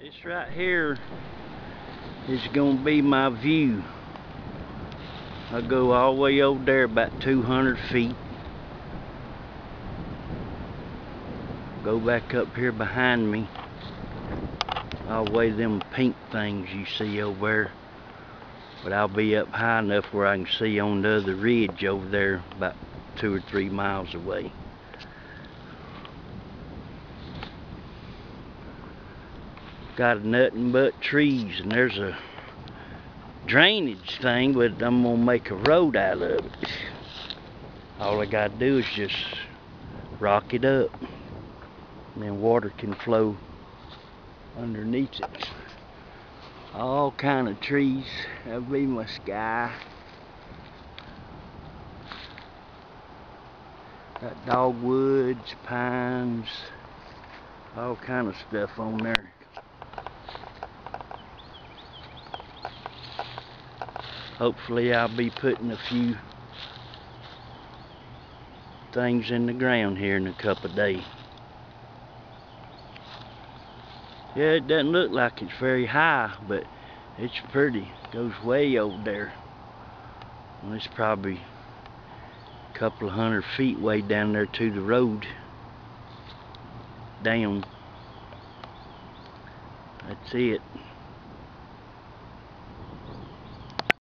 This right here is going to be my view. I go all the way over there about 200 feet. Go back up here behind me. All the way them pink things you see over there. But I'll be up high enough where I can see on the other ridge over there about two or three miles away. Got nothing but trees and there's a drainage thing but I'm gonna make a road out of it. All I gotta do is just rock it up and then water can flow underneath it. All kind of trees that'll be my sky. Got dogwoods pines all kind of stuff on there hopefully I'll be putting a few things in the ground here in a couple of days. Yeah, it doesn't look like it's very high, but it's pretty. It goes way over there. Well, it's probably a couple of hundred feet way down there to the road. Down. That's it.